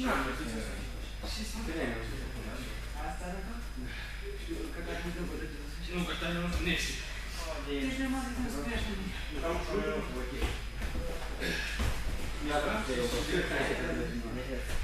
Cine a fost? Și sunt Asta arată? Și когда не добро Ну, когда не нужно, не все. Ты же не можешь не успеешь на них. Там что Я так Ну,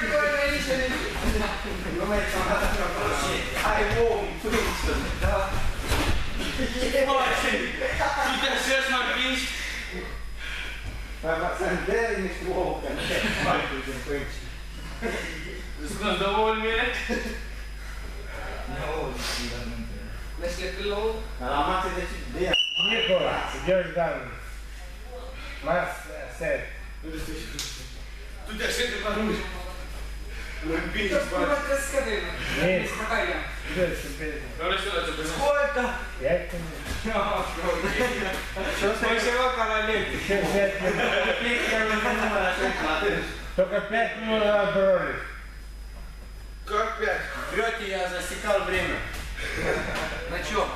congratulations. You made some shit. I won. You can search my beast. But I'm very much walking. Is het ik dobbel weer? No, let's get the low. Maakt het je said. Tu te așezi la nume. Mă împingi Что în spate. ты рассказывай? Есть. Какая я? George, super. Care și ăla ce pe Ascultă! Я это не... Și o să ieși ceva ca la lecție. Еще пять la târg. Только пять минут дороге. Как пять? Врете, я засекал время. На чем?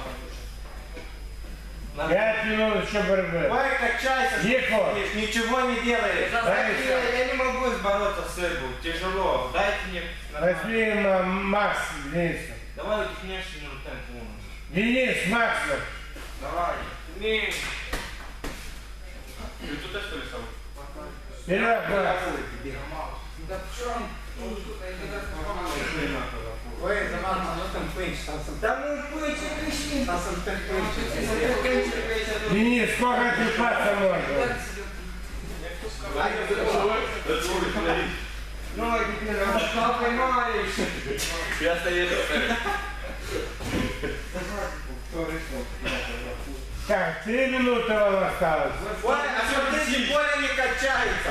Пять минут еще борьбы. Ой, качайся, смотришь, ничего не делаешь. Дай Я, я не могу бороться с рыбой, тяжело. Дайте мне... Возьми Макс Дениса. Давай утихнешь не рутен фуну. Денис, Макс. Давай. Не. Ты тут что ли стал? Вперед, Макс. Да в чем? Ой, заман, ну там пынч, там сам... Да ну пынч, кричи, там сам так пынч. Денис, сколько ты паса можно? Ну, теперь, ну, поймаешь. Я стою. Так, три минуты вам осталось. Ой, а что ты тем более не качается?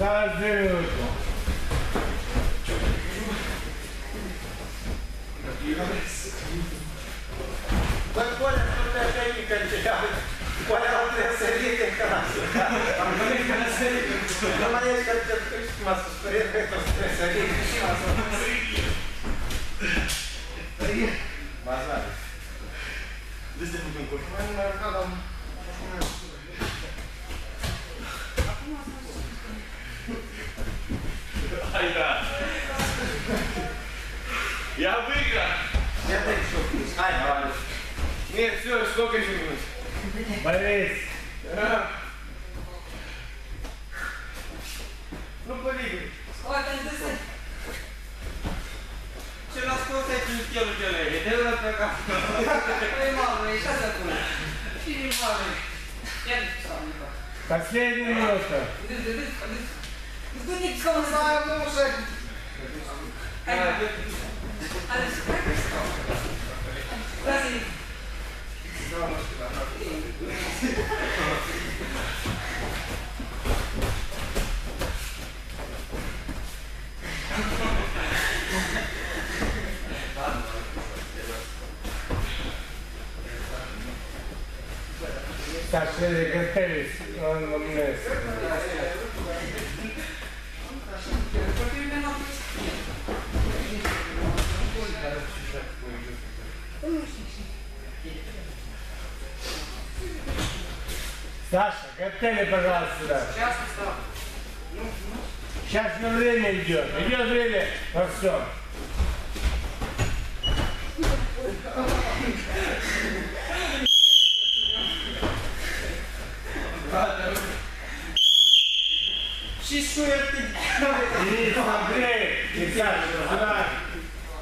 Azazel! Mas qual é a sua técnica de Qual é a outra seria que é a sua? A minha seria. A minha seria. Trebuie să ridice în casă. Nu mai ești că te duci m-a susperiat că tu trebuie să ridice și m-a susperiat. Bazare. De ce putem cu Mai nu mai am Hai da! Я выиграл! Я так что, hai, давай. Нет, все, сколько еще минут? Борис, mamă. Ia de sau Nico. последняя минута. Idu, idu, idu. Idu, Nico, să mă Mai am Готовились, он мне Саша, коктейли, пожалуйста, сюда. Сейчас. Сейчас же время идет. Идет время во всем. И смотри, и Саша, сюда.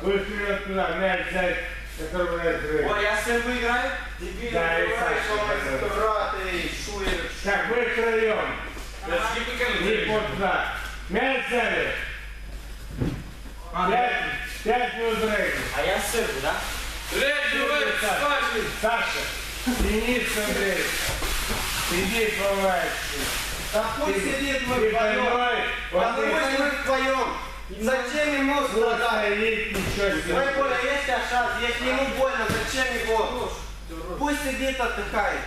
Вы вперед туда, мяч взять, который вы открыли. Ой, я с тобой играю? Дебил, Да, и Саша, брат, эй, шуер. Так, вы втроем. И вот туда. Мяч взяли. Пять, пять минут времени. А я сырку, да? Саша, Денис Андрей, иди помогай. Да пусть сидит мы вдвоем. Да пусть мы вдвоем. Зачем ему страдать? стоять, ничего Ой, себе. Коля, если шанс, если ему больно, зачем его? Пусть сидит, отдыхает.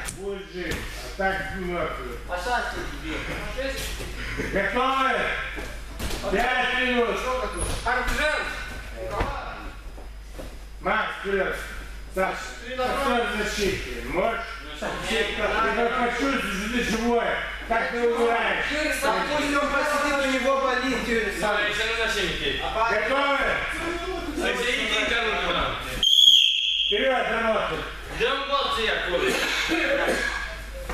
Жив, а так мертвый. А шанс дебил. Готовы? Пять минут. Аркжен! Макс, вперед. Саша? Можешь? Ты как почувствуешь, что ты живой. Как ты умираешь? Пусть он посидит, у него болит, Юрий Александрович. ще не на чим Готовы? Це який канал? Вперед, работай. Де хлопці як коли?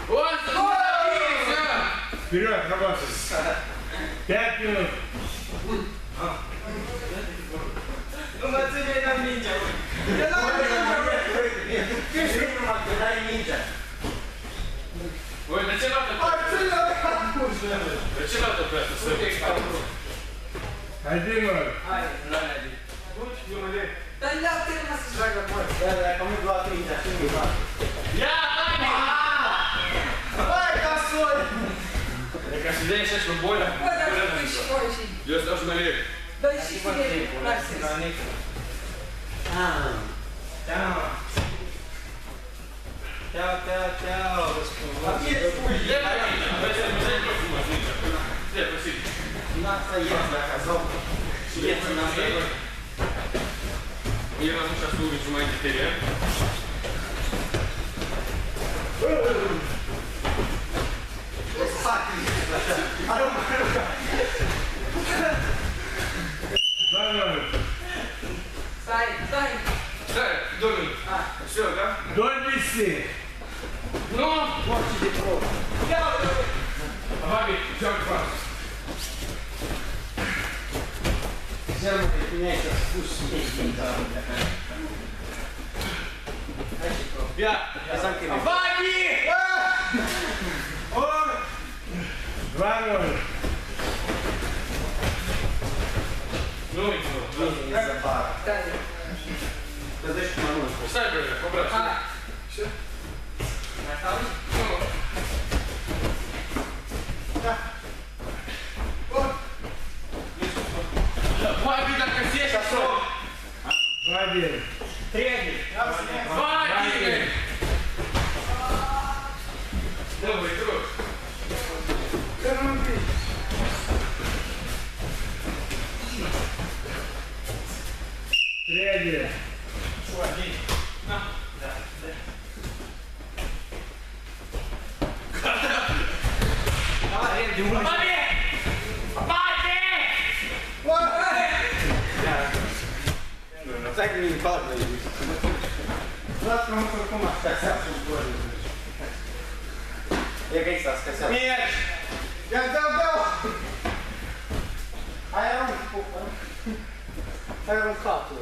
Ось, все! Вперед, работай. Пять минут. Ну, на ниндзя. Я на ниндзя. Ему, дай ниндзя. Ой, я ты два ниндзя, кому два. Я щекочий. Я ж налив. Да Наса есть, заказал. Есть на мне. Я вам сейчас увижу мои теперь. Два ноль. Стай, стай. Так, Домин. Все, да? До десяти. Ну, Баби, все, класс. Все, меня сейчас вкуснее. Я. Я сам тебе. Баби! Два ноль. Ну и что? Не за бар. Стай. Ты знаешь, маму. Встань, Vai, Entregue. Vai, Diego. Não, entrou. Eu. Entregue. Suadinho. Não. Dá, dá. Cara. Tá lá. Так не падно. Завтра мы только маш косяться в городе. Я гайса скосял. Нет! Я дал, дал! А я вам пуху. А я вам хату.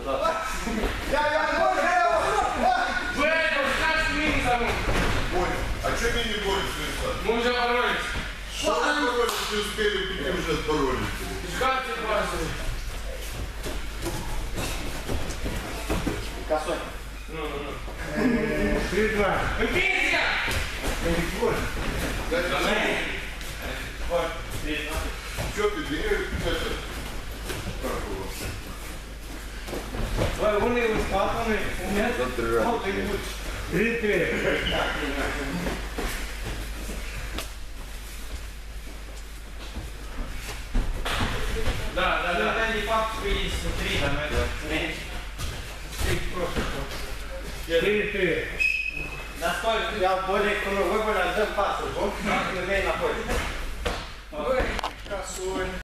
Я, я, я, Вы это скажешь минусом. Боря, а что ты не борешься? Мы уже боролись. Что вы боролись, не успели прийти, уже боролись? Посоль. Ну, ну, ну. Три, два. Пенсия! Вот. Вот. Че ты, деревья пятьдесят? Ой, вон его скатаны. У меня вот и будет. Три, три. Да, да, да. Да, не папка есть, смотри, там это. Четыре-три. Да сколько? Я более кому выбрал, отдам пасу, вот, как мы на поле. Косой.